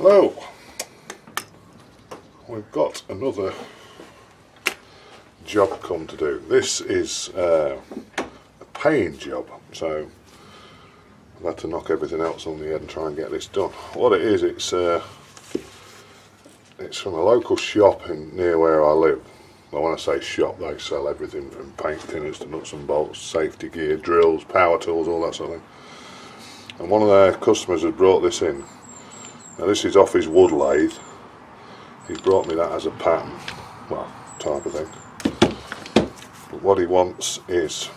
Hello. We've got another job come to do. This is uh, a paying job, so I've had to knock everything else on the head and try and get this done. What it is, it's uh, it's from a local shop in near where I live. Well, when I say shop, they sell everything from paint thinners to nuts and bolts, safety gear, drills, power tools, all that sort of thing. And one of their customers has brought this in. Now this is off his wood lathe. He brought me that as a pattern, well, type of thing. But what he wants is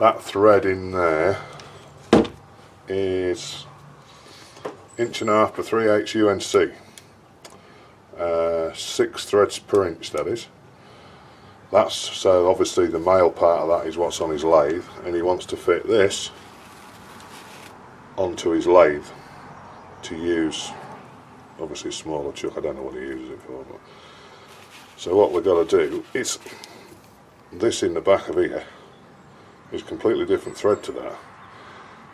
that thread in there is inch and a half per 3 8 UNC. Uh, six threads per inch that is. That's so obviously the male part of that is what's on his lathe and he wants to fit this onto his lathe to use. Obviously smaller chuck, I don't know what he uses it for but so what we've got to do is this in the back of here is completely different thread to that.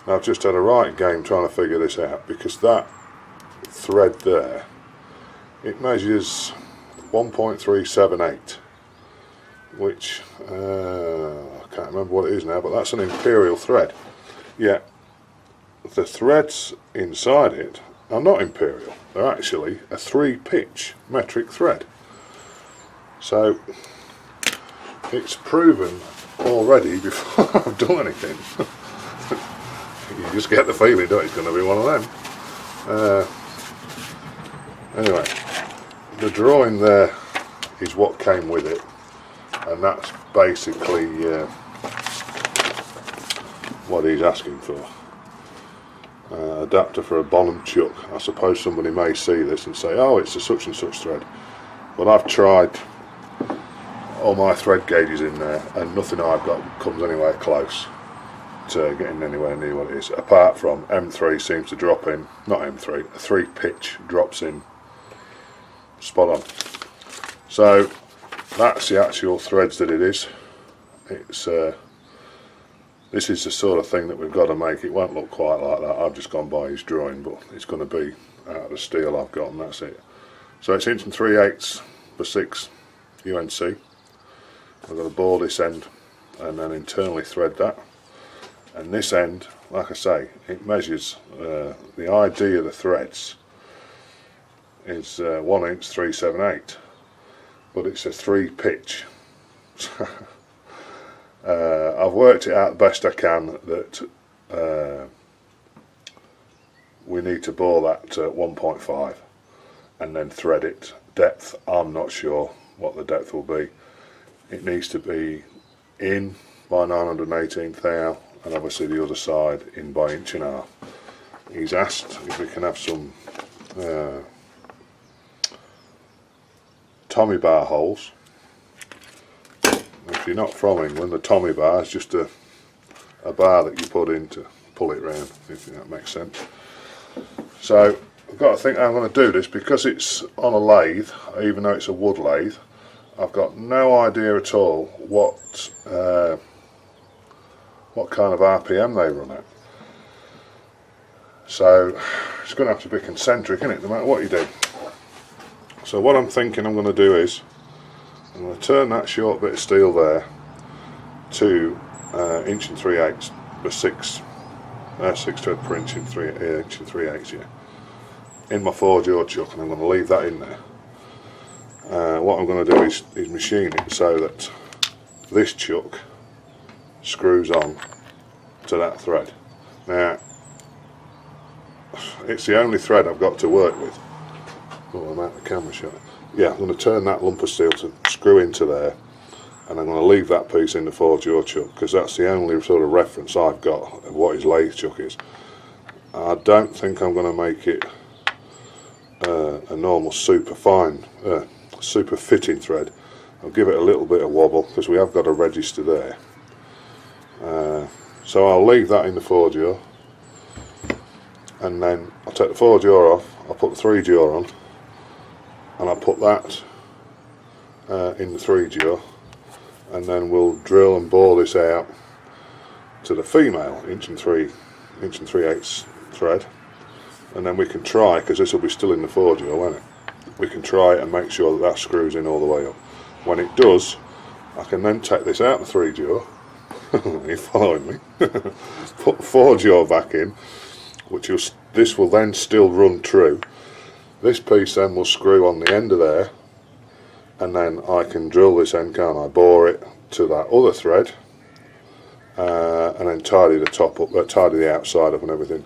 Now I've just had a right game trying to figure this out because that thread there it measures 1.378 which uh, I can't remember what it is now but that's an imperial thread. Yet the threads inside it are not imperial. They're actually a three pitch metric thread. So it's proven already before I've done anything. You just get the feeling that it's going to be one of them. Uh, anyway the drawing there is what came with it and that's basically uh, what he's asking for uh, adapter for a Bonham chuck. I suppose somebody may see this and say oh it's a such and such thread. But I've tried all my thread gauges in there and nothing I've got comes anywhere close to getting anywhere near what it is. Apart from M3 seems to drop in not M3 a 3 pitch drops in spot on. So that's the actual threads that it is. It's uh, this is the sort of thing that we've got to make. It won't look quite like that. I've just gone by his drawing but it's going to be out of the steel I've got and that's it. So it's inch and 3 eighths per 6 UNC I've got to bore this end and then internally thread that. And this end like I say it measures uh, the ID of the threads is uh, 1 inch 378 but it's a 3 pitch uh, I've worked it out the best I can that uh, we need to bore that at 1.5 and then thread it. Depth I'm not sure what the depth will be. It needs to be in by 918 thou and obviously the other side in by inch and a half. He's asked if we can have some uh, Tommy bar holes. If you're not from England, the Tommy bar is just a, a bar that you put in to pull it round, if that makes sense. So I've got to think I'm going to do this because it's on a lathe, even though it's a wood lathe. I've got no idea at all what uh, what kind of RPM they run at. So it's going to have to be concentric, isn't it, no matter what you do. So what I'm thinking I'm going to do is I'm going to turn that short bit of steel there to uh, inch and three eighths, or six, uh, six thread per inch and three uh, inch and three eighths, yeah, in my four jaw chuck, and I'm going to leave that in there. Uh, what I'm going to do is, is machine it so that this chuck screws on to that thread. Now, it's the only thread I've got to work with. Oh, I'm out the camera shot. Yeah, I'm going to turn that lump of steel to screw into there and I'm going to leave that piece in the four jaw chuck because that's the only sort of reference I've got of what his lathe chuck is. I don't think I'm going to make it uh, a normal super fine, uh, super fitting thread. I'll give it a little bit of wobble because we have got a register there. Uh, so I'll leave that in the four jaw and then I'll take the four jaw off, I'll put the 3 jaw on and I'll put that uh, in the 3 jaw and then we'll drill and bore this out to the female inch and 3 inch and 3 eighths thread. And then we can try because this will be still in the four jaw won't it? We can try and make sure that that screws in all the way up. When it does I can then take this out the three jaw are you following me put the four jaw back in which will this will then still run true this piece then will screw on the end of there and then I can drill this end can't I? Bore it to that other thread uh, and then tidy the top up, uh, tidy the outside up and everything.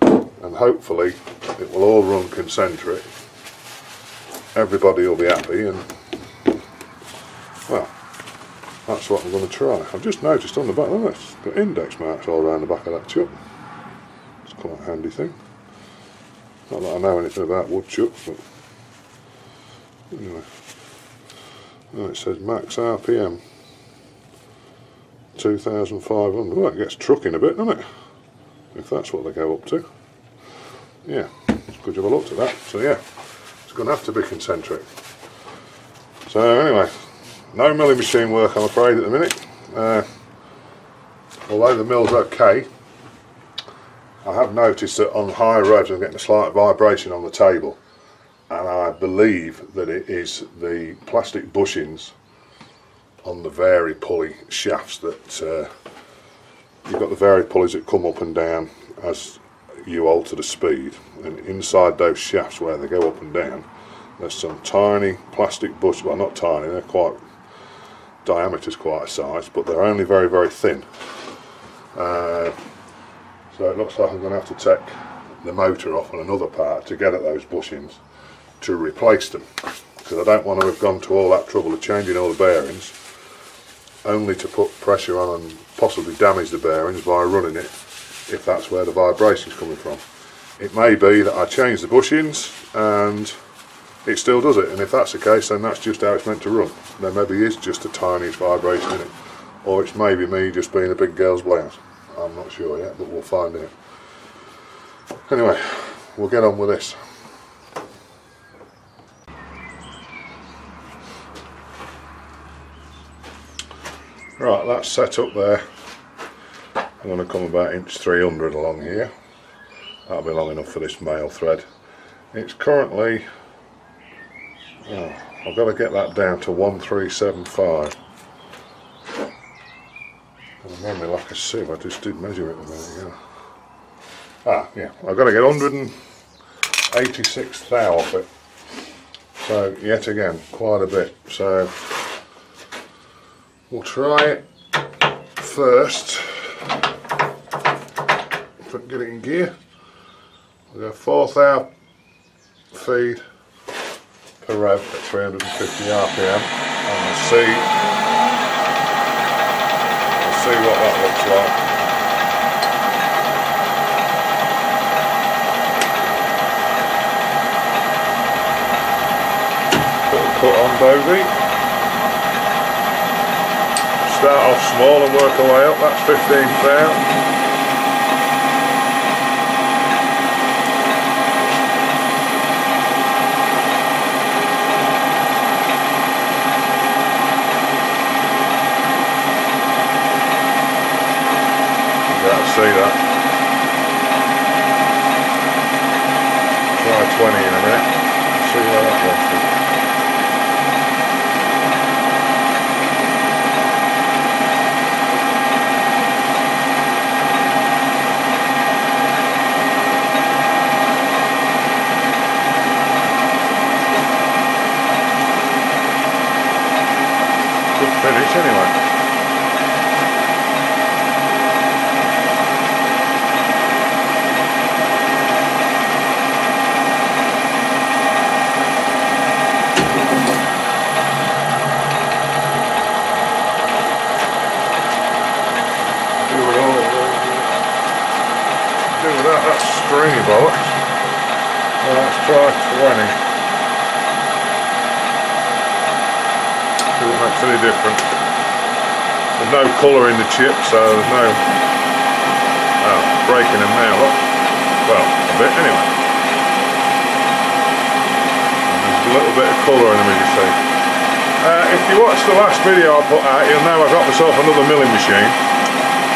And hopefully it will all run concentric. Everybody will be happy and well that's what I'm going to try. I've just noticed on the back look it's got index marks all around the back of that chuck it's quite a handy thing not that I know anything about woodchucks but anyway it says max RPM 2500 well it gets trucking a bit doesn't it if that's what they go up to yeah, it's good to have a look at that. So yeah, it's going to have to be concentric. So anyway, no milling machine work I'm afraid at the minute. Uh, although the mill's okay, I have noticed that on higher roads I'm getting a slight vibration on the table. And I believe that it is the plastic bushings on the vary pulley shafts that uh, you've got the vary pulleys that come up and down as you alter the speed. And inside those shafts where they go up and down there's some tiny plastic bush well not tiny they're quite diameter's quite a size but they're only very very thin. Uh, so it looks like I'm going to have to take the motor off on another part to get at those bushings to replace them because I don't want to have gone to all that trouble of changing all the bearings only to put pressure on and possibly damage the bearings by running it if that's where the vibration is coming from. It may be that I change the bushings and it still does it and if that's the case then that's just how it's meant to run. There maybe is just the tiniest vibration in it or it's maybe me just being a big girl's blouse. I'm not sure yet but we'll find out. Anyway, we'll get on with this. Right, that's set up there. I'm going to come about inch 300 along here. That'll be long enough for this male thread. It's currently, oh, I've got to get that down to 1375. Memory like a sieve, I just did measure it a minute ago. Ah, yeah, I've got to get 186 thou off it. So, yet again, quite a bit. So, we'll try it first get it in gear. We've got 4 thou feed per rev at 350 RPM and we'll see we'll see what that looks like. Put on Bovie. Start off small and work our way up, that's 15 thou. See that. Try 20 in a minute. See where that gets us. finish anyway. stringy bollocks. Well, let's try 20. See what makes any difference. There's no colour in the chip, so there's no oh, breaking them now. Well, a bit anyway. And there's a little bit of colour in them, as you see. Uh, if you watch the last video I put out, you'll know I got myself another milling machine.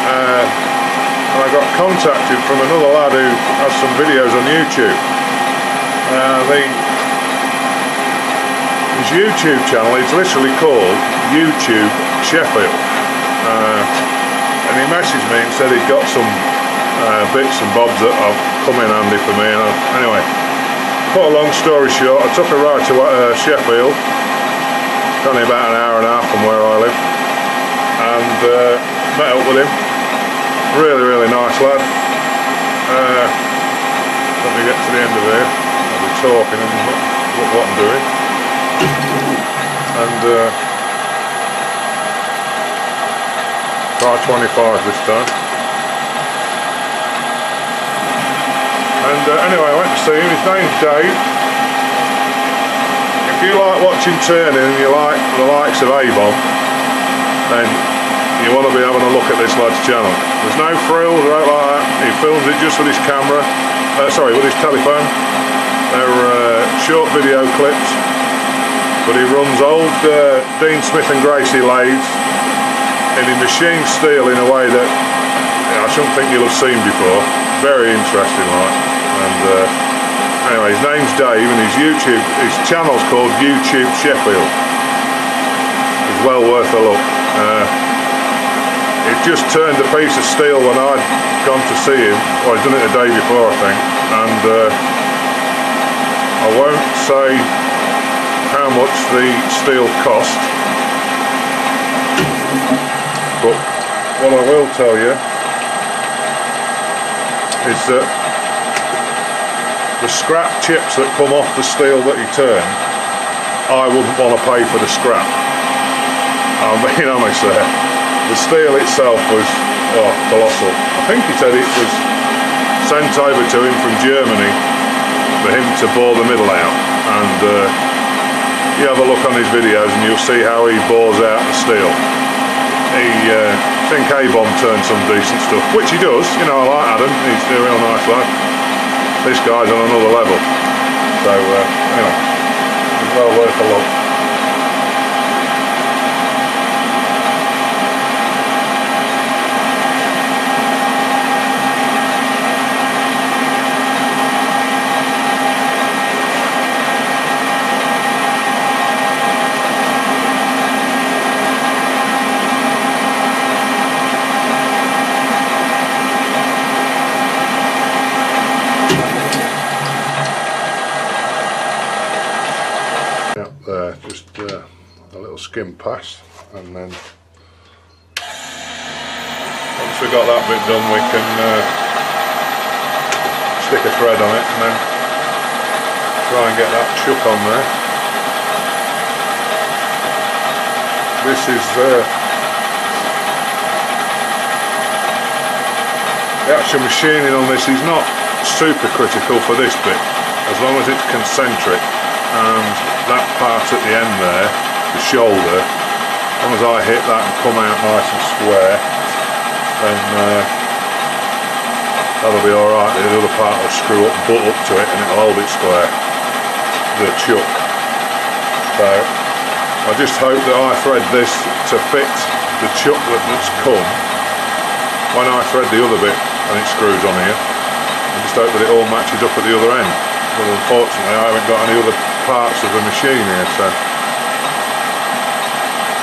Uh, and I got contacted from another lad who has some videos on YouTube. Uh, the, his YouTube channel is literally called YouTube Sheffield. Uh, and he messaged me and said he'd got some uh, bits and bobs that have come in handy for me. I, anyway, put a long story short, I took a ride to uh, Sheffield, only about an hour and a half from where I live, and uh, met up with him. Really, really nice lad. Uh, let me get to the end of here. I'll be talking and look, what I'm doing. And try 25 this time. And uh, anyway, I went to see him. His name's Dave. If you like watching turning and you like the likes of Abom, then you want to be having a look at this lad's channel. There's no frills or anything like that. He films it just with his camera. Uh, sorry, with his telephone. They're uh, short video clips. But he runs old uh, Dean Smith and Grace lathes and he machines steel in a way that I shouldn't think you'll have seen before. Very interesting, like. And uh, anyway, his name's Dave, and his YouTube, his channel's called YouTube Sheffield. It's well worth a look. Uh, it just turned a piece of steel when I'd gone to see him. Well, I'd done it the day before, I think. And uh, I won't say how much the steel cost but what I will tell you is that the scrap chips that come off the steel that he turned, I wouldn't want to pay for the scrap. I'm being honest there. The steel itself was oh, colossal. I think he said it was sent over to him from Germany for him to bore the middle out. And uh, you have a look on his videos and you'll see how he bores out the steel he uh, think Abom turned some decent stuff, which he does, you know, I like Adam, he's a real nice lad. This guy's on another level. So, uh, anyway, well worth a look. Skim past and then once we've got that bit done we can uh, stick a thread on it and then try and get that chuck on there. This is uh, the actual machining on this is not super critical for this bit as long as it's concentric and that part at the end there the shoulder. As long as I hit that and come out nice and square, then uh, that'll be alright. The other part will screw up, butt up to it and it'll hold it square. The chuck. So I just hope that I thread this to fit the chuck that's come when I thread the other bit and it screws on here. I just hope that it all matches up at the other end. But unfortunately I haven't got any other parts of the machine here so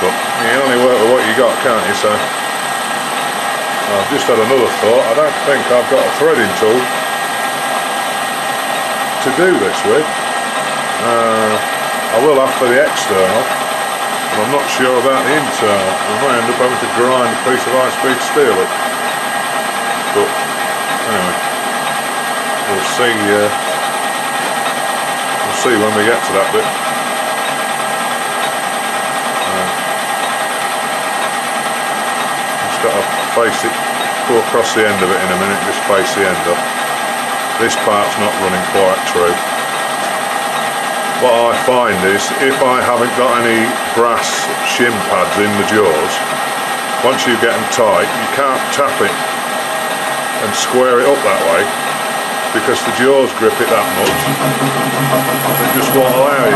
but you only work with what you got, can't you? So I've just had another thought. I don't think I've got a threading tool to do this with. Uh, I will have for the external, but I'm not sure about the internal. We might end up having to grind a piece of high-speed steel. But anyway, we'll see. Uh, see when we get to that bit. Uh, just got to face it, go across the end of it in a minute, just face the end up. This part's not running quite true. What I find is, if I haven't got any brass shim pads in the jaws, once you get them tight, you can't tap it and square it up that way because the jaws grip it that much. They just won't allow you.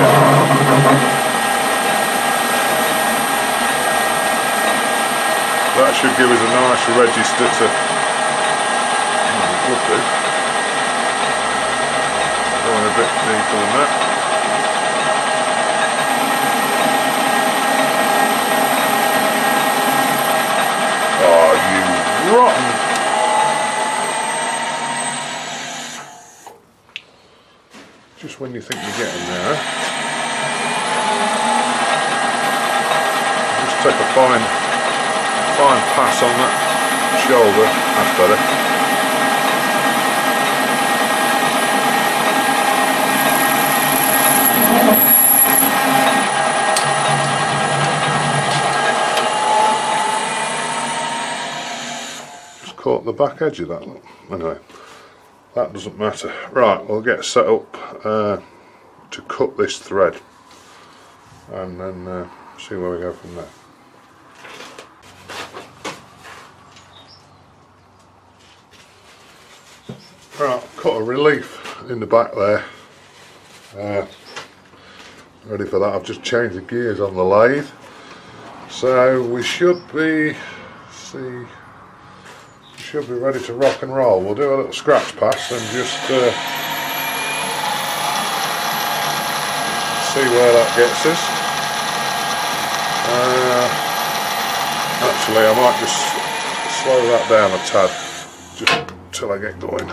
That should give us a nice register to oh, It would do. Going a bit deeper than that. Oh, you rotten! When you think you're getting there, just take a fine, fine pass on that shoulder. That's better. Just caught the back edge of that. Anyway, that doesn't matter. Right, we'll get set up uh, to cut this thread and then uh, see where we go from there. Right, cut a relief in the back there. Uh, ready for that. I've just changed the gears on the lathe. So we should be, see, should be ready to rock and roll. We'll do a little scratch pass and just uh, see where that gets us. Uh, actually, I might just slow that down a tad, just till I get going.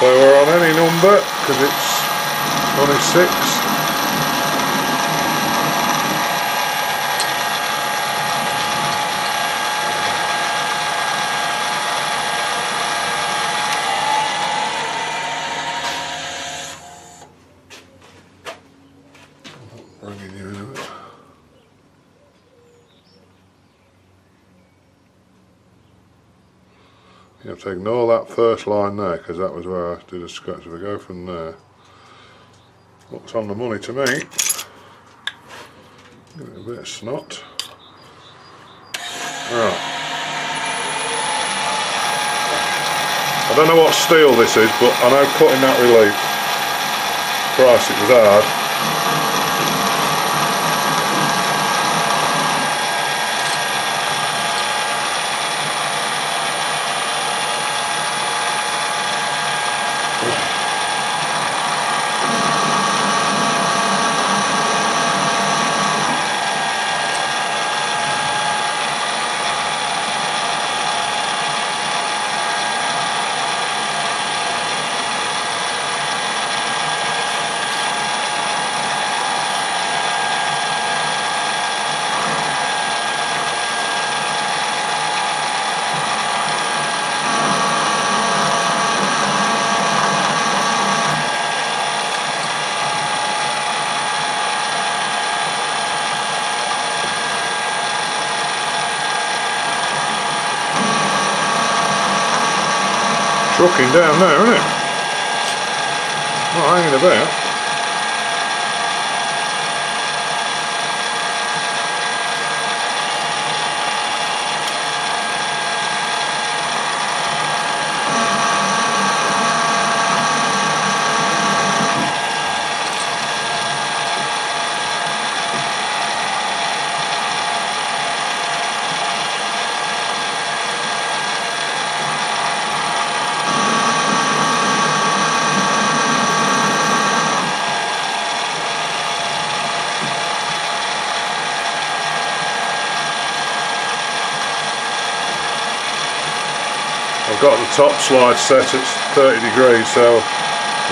So we're on any number because it's 26. Bringing Ignore that first line there because that was where I did a scratch. If we go from there, looks on the money to me. Give it a bit of snot. Right. I don't know what steel this is, but I know cutting that relief. Christ, it was hard. Trucking down there, isn't it? Not hanging about. Top slide set at 30 degrees so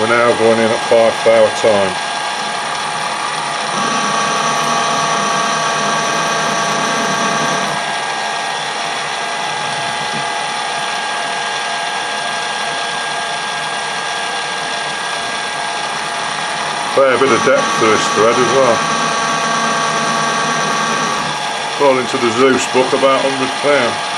we're now going in at 5 hour time. Fair bit of depth to this thread as well. According to the Zeus book about 100 pounds.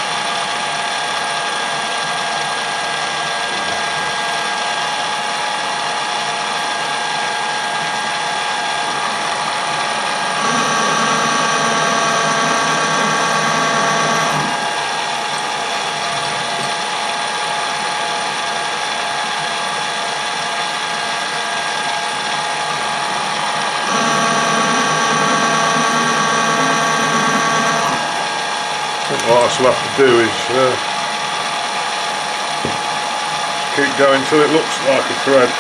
Till it looks like a thread.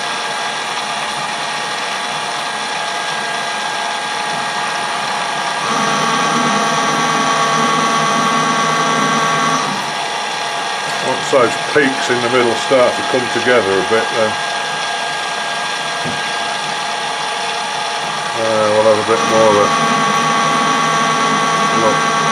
Once those peaks in the middle start to come together a bit then uh, we'll have a bit more of a look.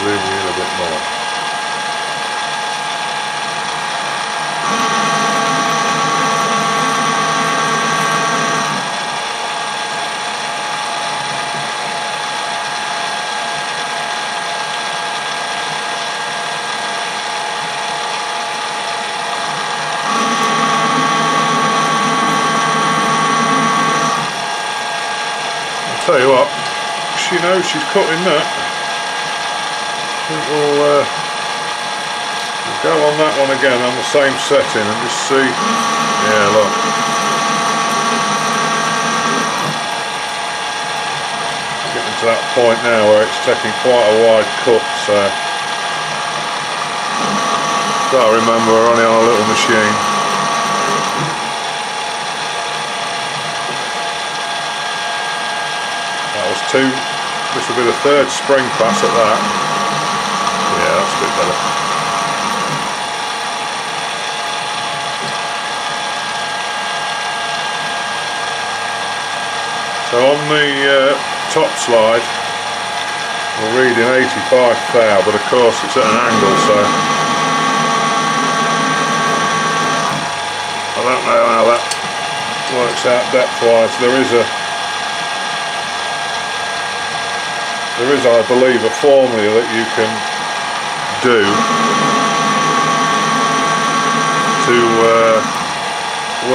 zoom in a bit more. I'll tell you what, she knows she's cutting that think we'll, uh, we'll go on that one again on the same setting and just see. Yeah, look. Getting to that point now where it's taking quite a wide cut, so. Gotta remember we're only on a little machine. That was two. Will be the third spring pass at that Yeah, that's a bit better. So on the uh, top slide we're reading 85 thou, but of course it's at an angle so I don't know how that works out depth wise. There is a there is I believe a formula that you can do to uh,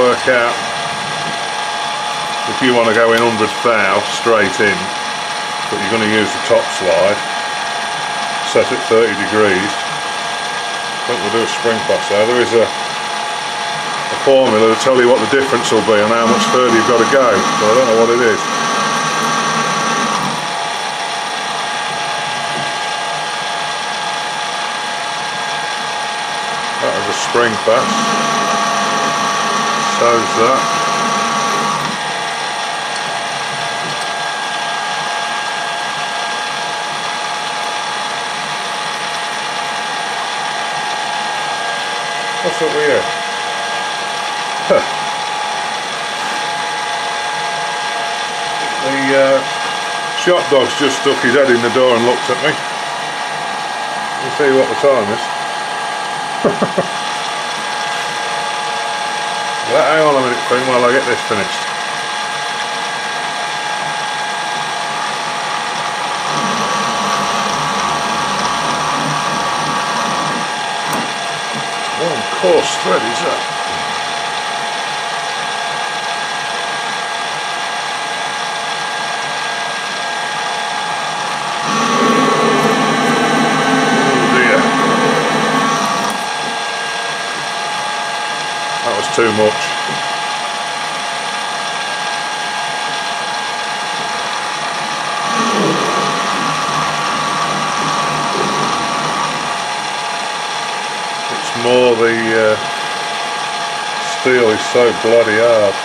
work out if you want to go in 100 thou straight in but you're going to use the top slide set at 30 degrees. I think we'll do a spring pass there. There is a, a formula to tell you what the difference will be and how much further you've got to go. So I don't know what it is spring. So's that. What's up here? The uh, shop dog's just stuck his head in the door and looked at me. We'll see what the time is. Hang on a minute, Finn, while I get this finished. One coarse thread is that? Too much. It's more the uh, steel is so bloody hard.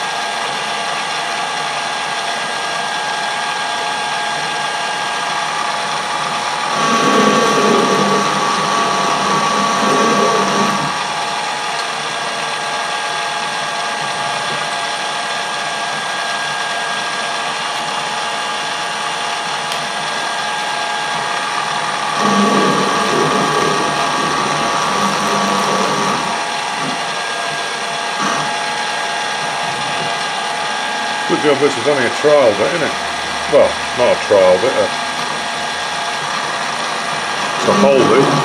Job this is only a trial bit, isn't it? Well, not a trial bit, a, to hold it.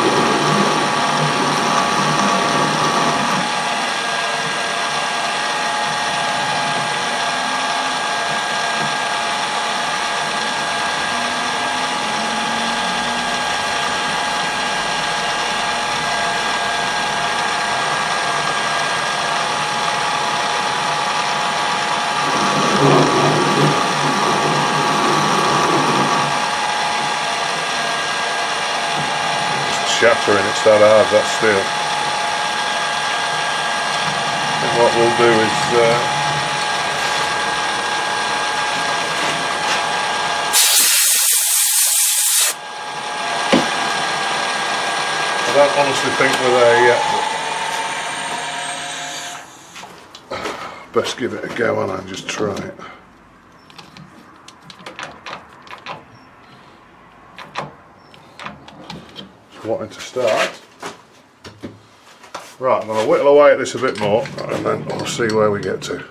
That hard, that steel. And what we'll do is uh, I don't honestly think we're there yet, best give it a go and just try it. Wanting to start. Right, I'm going to whittle away at this a bit more and then we'll see where we get to.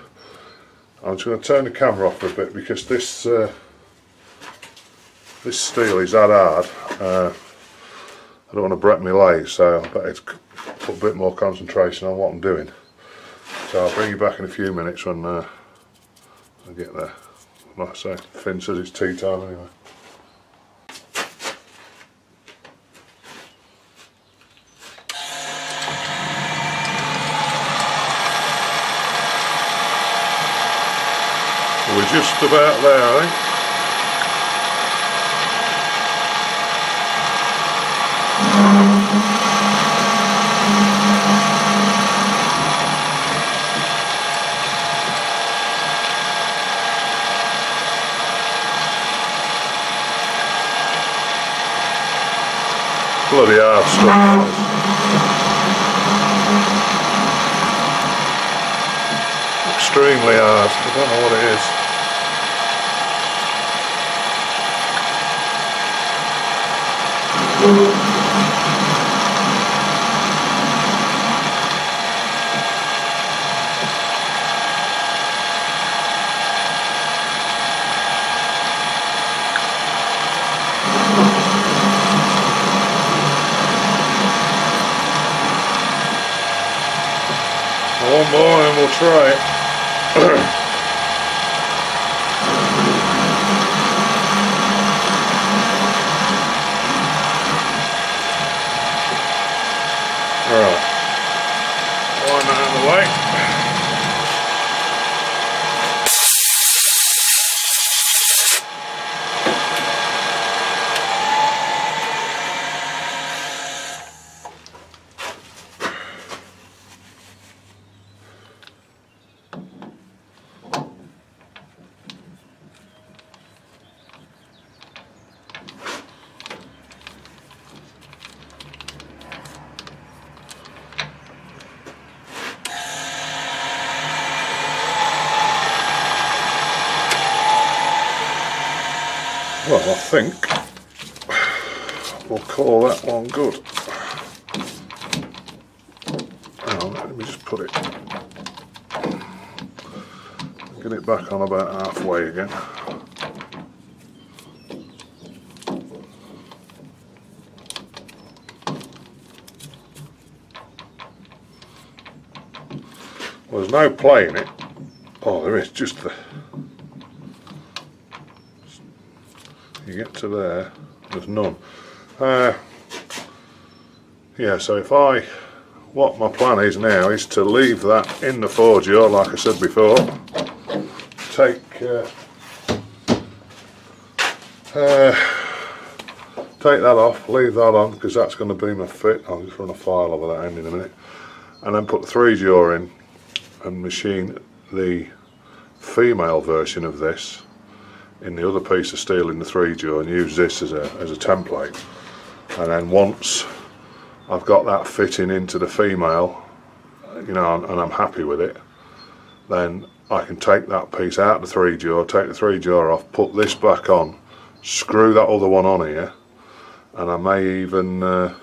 I'm just going to turn the camera off for a bit because this uh, this steel is that hard. Uh, I don't want to break my lathe so I better put a bit more concentration on what I'm doing. So I'll bring you back in a few minutes when uh, I get there. Like I say, Finn says it's tea time anyway. Just about there, think. Bloody hard stuff. extremely hard. I don't know what it is. One more and we'll try it. Well, I think we'll call that one good. Let me just put it, get it back on about halfway again. Well, there's no play in it. Oh, there is just the you get to there, there's none. Uh, yeah, so if I, what my plan is now is to leave that in the four jaw, like I said before, take, uh, uh, take that off, leave that on, because that's going to be my fit, I'll just run a file over that end in a minute, and then put the three jaw in and machine the female version of this in the other piece of steel in the 3 jaw and use this as a, as a template. And then once I've got that fitting into the female you know and I'm happy with it then I can take that piece out of the 3 jaw, take the 3 jaw off, put this back on, screw that other one on here and I may even uh,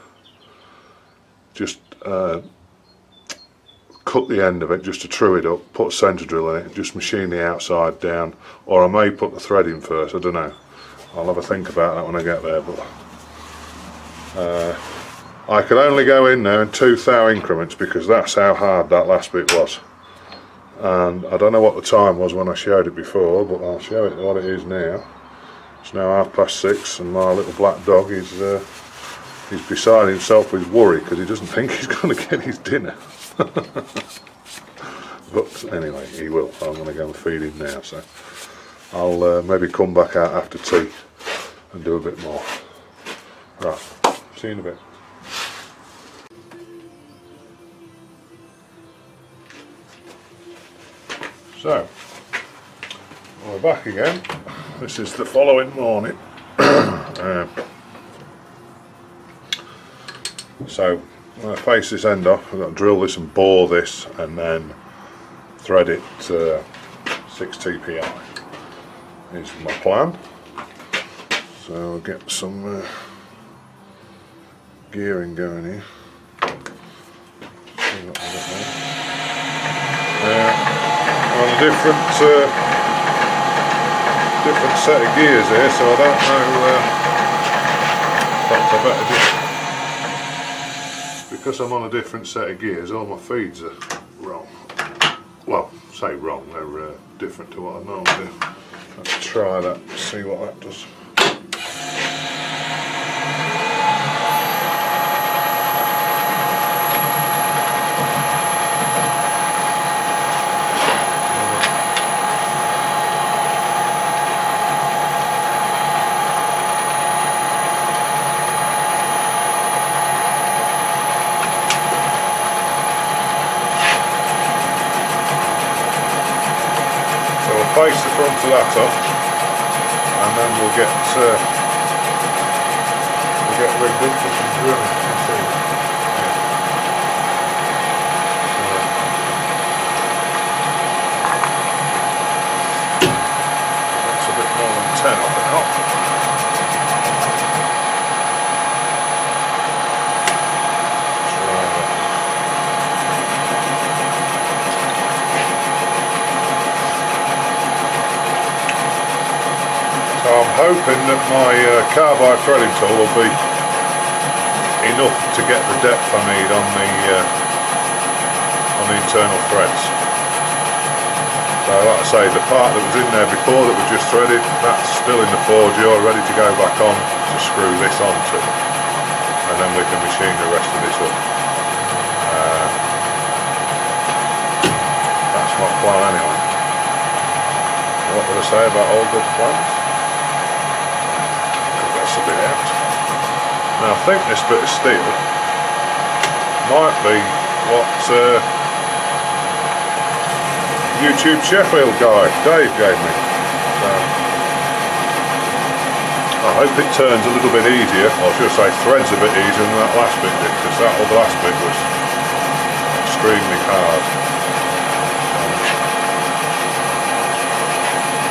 just uh, cut the end of it just to true it up, put a centre drill in it, just machine the outside down, or I may put the thread in first, I don't know. I'll have a think about that when I get there, but uh, I could only go in there in two thou increments because that's how hard that last bit was. And I don't know what the time was when I showed it before, but I'll show it what it is now. It's now half past six and my little black dog is uh, he's beside himself with worry because he doesn't think he's going to get his dinner. but anyway, he will. I'm going to go and feed him now. So I'll uh, maybe come back out after tea and do a bit more. Right, see you in a bit. So, we're back again. This is the following morning. um, so, when I face this end off, I've got to drill this and bore this and then thread it uh, 6 TPI. Is my plan. So I'll get some uh, gearing going here. Uh, on a different uh, different set of gears here, so I don't know. Uh, perhaps I better just because I'm on a different set of gears. All my feeds are wrong. Well, say wrong. They're uh, different to what I normally do. Let's try that. See what that does. So we'll of that up and then we'll get uh, we'll get rigged up for some drilling. Let's see. That's a bit more than 10 off it now. Try that. So I'm hoping that my uh, carbide threading tool will be enough to get the depth I need on the uh, on the internal threads. So like I say, the part that was in there before that was just threaded, that's still in the four jaw ready to go back on to screw this onto. And then we can machine the rest of this up. Uh, that's my plan anyway. What would I say about all good plans? Bit. Now I think this bit of steel might be what uh, YouTube Sheffield guy Dave gave me. So, I hope it turns a little bit easier, or should say threads a bit easier than that last bit did, because that other last bit was extremely hard.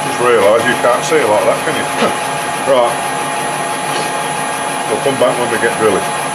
Just realise you can't see like that, can you? right. We'll come back when we get drilling.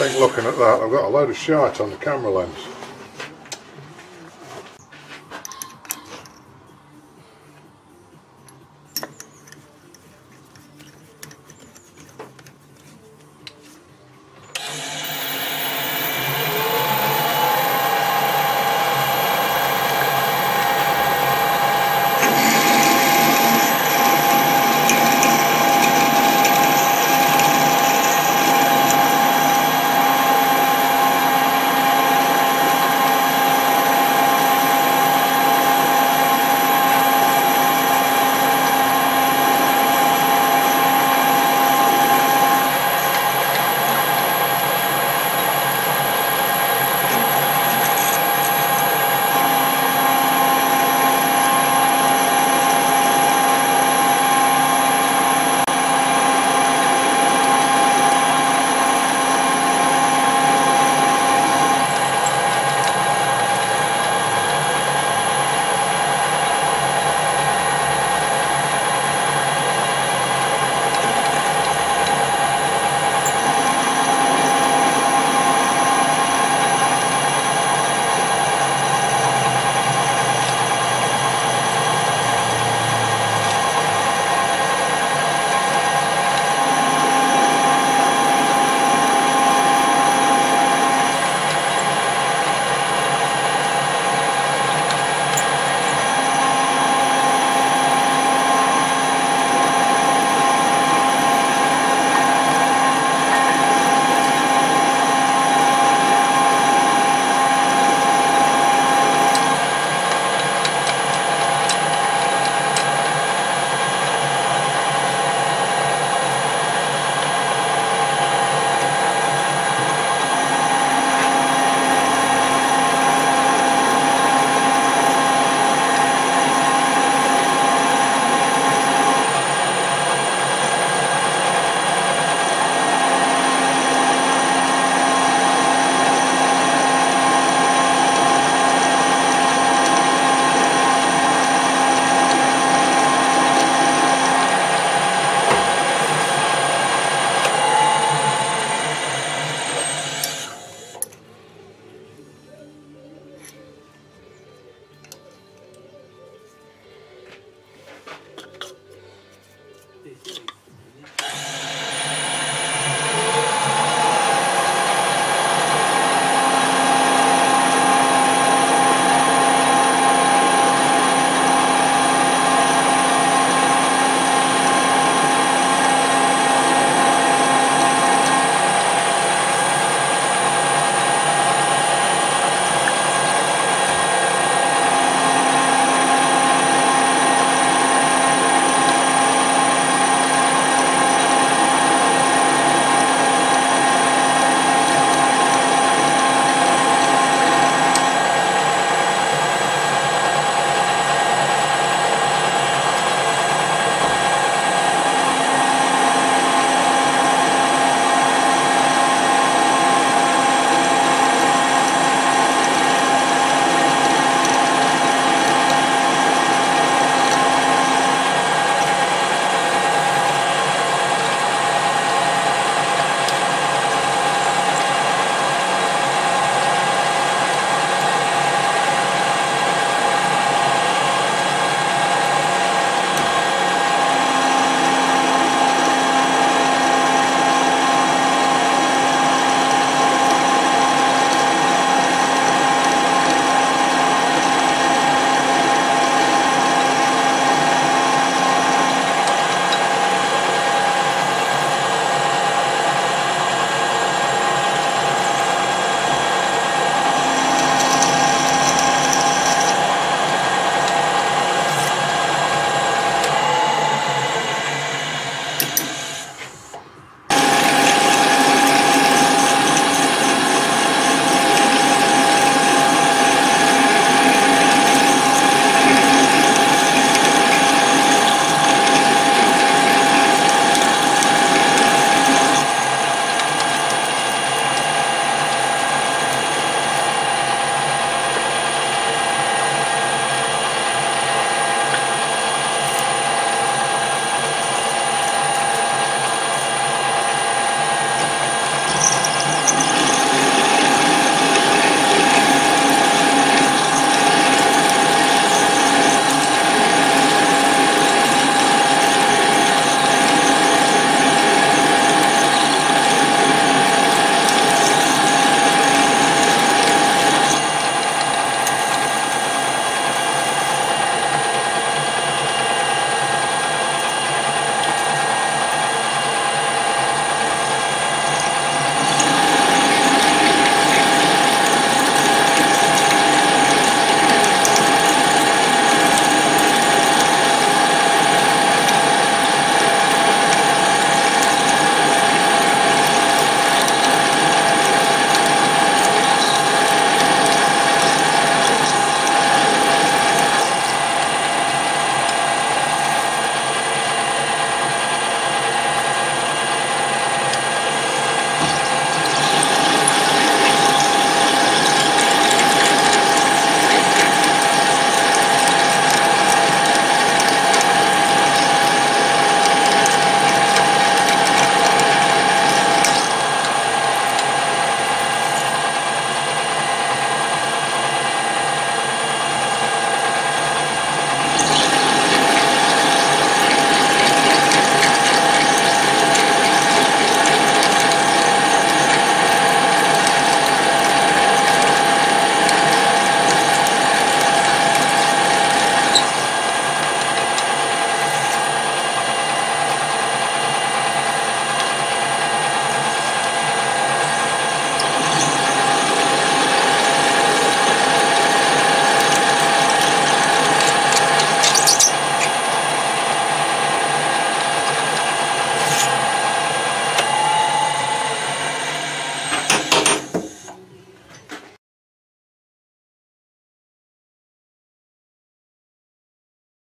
I think looking at that, I've got a load of shite on the camera lens.